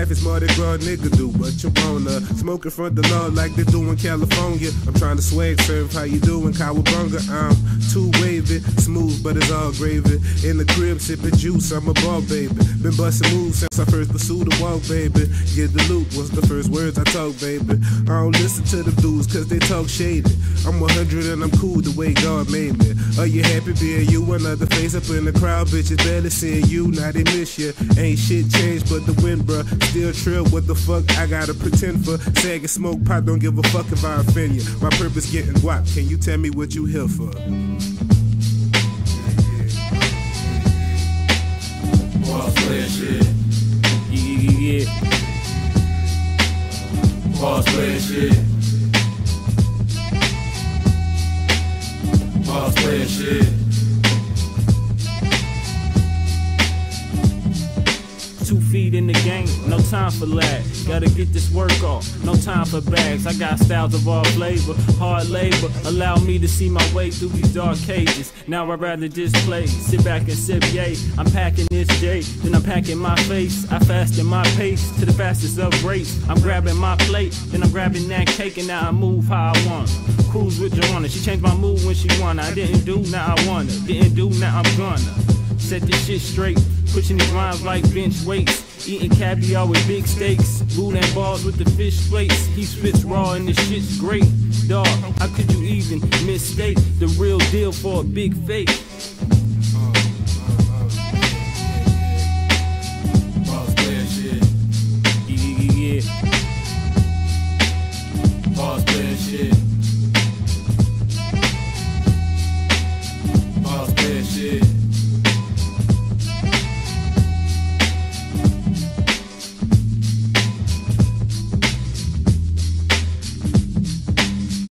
Life is more than grown nigga do, but you wanna smoke in front the law like they do in California. I'm trying to swag serve how you doing, Cowabunga. I'm too wavy, smooth, but it's all gravy. In the crib, sipping juice, I'm a ball baby. Been busting moves since I first pursued the walk, baby. Get the loot was the first words I talk, baby. I don't listen to the dudes cause they talk shady. I'm 100 and I'm cool the way God made me. Are you happy being you? Another face up in the crowd, bitches barely seeing you. Now they miss you. Ain't shit changed but the wind, bruh. Still trill, what the fuck I gotta pretend for? Sag and smoke pot, don't give a fuck if I offend you. My purpose getting guap. Can you tell me what you here for? Player shit. Yeah. Boss player shit. Boss player shit. Feet in the game, no time for lag. Gotta get this work off, no time for bags. I got styles of all flavor, hard labor. Allow me to see my way through these dark cages. Now I'd rather just play, sit back and sip yay. I'm packing this J, then I'm packing my face. I fasten my pace to the fastest of rates. I'm grabbing my plate, then I'm grabbing that cake, and now I move how I want. Cruise with Joanna, she changed my mood when she won. I didn't do, now I wanna. Didn't do, now I'm gonna. Set this shit straight, pushing these rhymes like bench weights. Eating caviar with big steaks, and balls with the fish plates. He spits raw and this shit's great. Dog, how could you even mistake the real deal for a big fake?